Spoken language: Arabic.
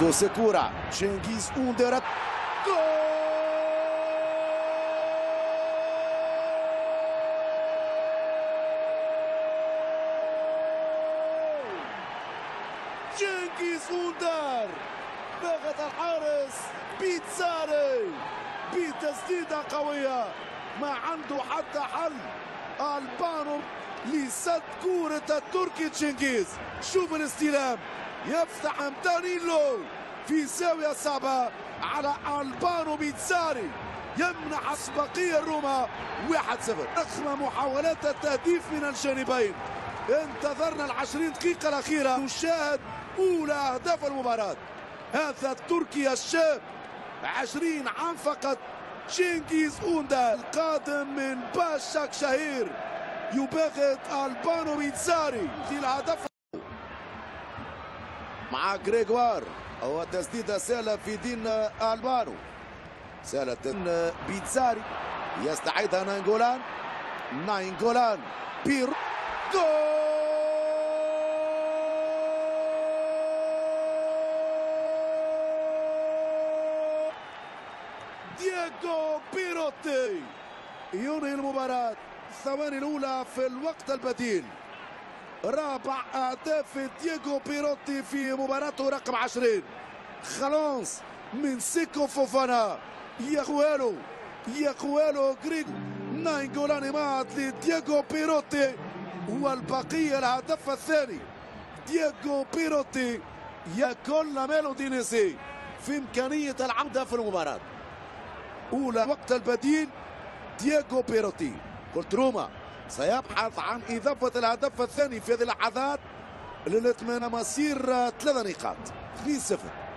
دوسكورا شنغيز اوندر جنكيز اوندر ضغط الحارس بيتساري بتسديدة قوية ما عنده حتى حل البانو لسد كورة التركي تشنكيز شوف الاستلام يفتح دانيلو في زاوية صعبة على ألبانو بيتساري يمنح أسبقية الروما 1-0 رغم محاولات التهديف من الجانبين انتظرنا العشرين دقيقة الأخيرة. نشاهد أولى أهداف المباراة. هذا التركي الشاب عشرين عام فقط. شينجيز أوندا القادم من باشاك شهير. يباغت ألبانو بيتزاري في الهدف مع جريغوار هو تسديدة سهلة في دين ألبانو. سهلة بيتزاري يستعيدها نانجولان نانجولان بير. جول! دييغو بيروتي. ينهي المباراة. الثواني الأولى في الوقت البديل. رابع أهداف دييغو بيروتي في مباراته رقم 20 خلاص من سيكو فوفانا. يخوالو يخوالو جريغ ناين جولان مات لدييغو بيروتي والبقية الهدف الثاني دييغو بيروتي يكون ميلو دينيسي في إمكانية العودة في المباراة. أولى وقت البديل دييغو بيروتي قلت روما سيبحث عن إضافة الهدف الثاني في هذه اللحظات لنتمنى مصير ثلاثة نقاط. 2-0